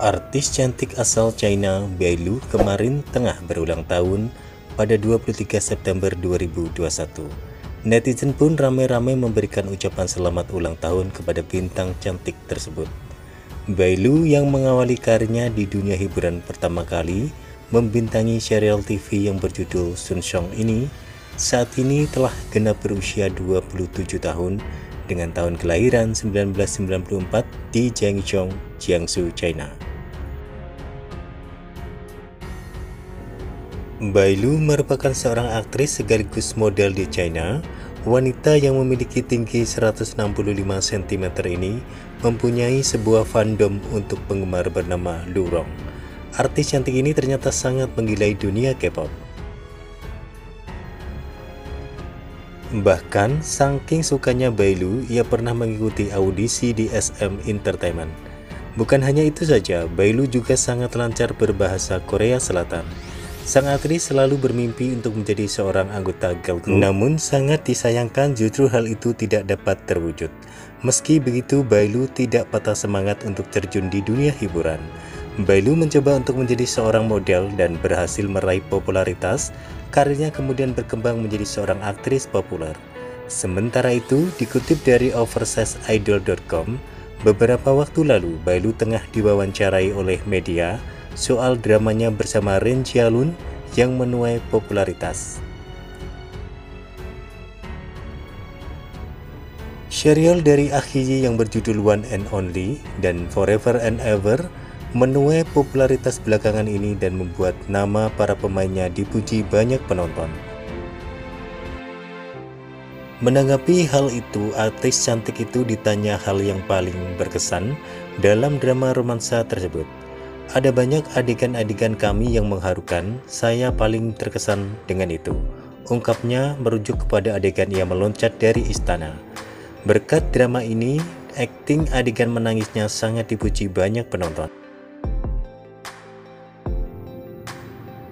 Artis cantik asal China, Bai Lu, kemarin tengah berulang tahun pada 23 September 2021. Netizen pun ramai-ramai memberikan ucapan selamat ulang tahun kepada bintang cantik tersebut. Bai Lu yang mengawali karirnya di dunia hiburan pertama kali membintangi serial TV yang berjudul Sun Shong ini saat ini telah genap berusia 27 tahun dengan tahun kelahiran 1994 di Jiangzhou, Jiangsu, China. Bailu merupakan seorang aktris sekaligus model di China. Wanita yang memiliki tinggi 165 cm ini mempunyai sebuah fandom untuk penggemar bernama Lurong. Artis cantik ini ternyata sangat menggilai dunia K-pop. Bahkan, saking sukanya Bailu, ia pernah mengikuti audisi di SM Entertainment. Bukan hanya itu saja, Bailu juga sangat lancar berbahasa Korea Selatan. Sang aktris selalu bermimpi untuk menjadi seorang anggota girl group. Namun sangat disayangkan justru hal itu tidak dapat terwujud. Meski begitu, Bailu tidak patah semangat untuk terjun di dunia hiburan. Bailu mencoba untuk menjadi seorang model dan berhasil meraih popularitas. Karirnya kemudian berkembang menjadi seorang aktris populer. Sementara itu, dikutip dari oversizeidol.com, beberapa waktu lalu Bailu tengah diwawancarai oleh media soal dramanya bersama Ren Jialun yang menuai popularitas. Serial dari Ahiji yang berjudul One and Only dan Forever and Ever menuai popularitas belakangan ini dan membuat nama para pemainnya dipuji banyak penonton. Menanggapi hal itu, artis cantik itu ditanya hal yang paling berkesan dalam drama romansa tersebut. Ada banyak adegan-adegan kami yang mengharukan, saya paling terkesan dengan itu. Ungkapnya merujuk kepada adegan ia meloncat dari istana. Berkat drama ini, akting adegan menangisnya sangat dipuji banyak penonton.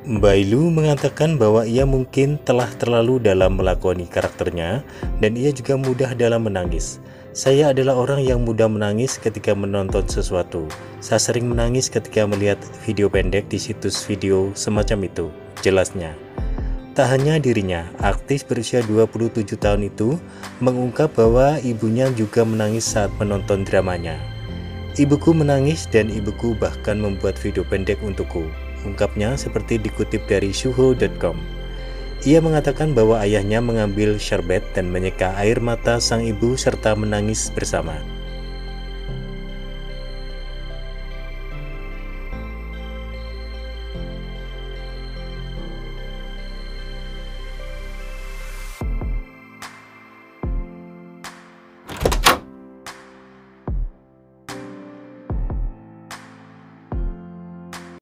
Bailu mengatakan bahwa ia mungkin telah terlalu dalam melakoni karakternya dan ia juga mudah dalam menangis. Saya adalah orang yang mudah menangis ketika menonton sesuatu. Saya sering menangis ketika melihat video pendek di situs video semacam itu, jelasnya. Tak hanya dirinya, artis berusia 27 tahun itu mengungkap bahwa ibunya juga menangis saat menonton dramanya. Ibuku menangis dan ibuku bahkan membuat video pendek untukku, ungkapnya seperti dikutip dari suho.com. Ia mengatakan bahwa ayahnya mengambil syarbet dan menyeka air mata sang ibu serta menangis bersama.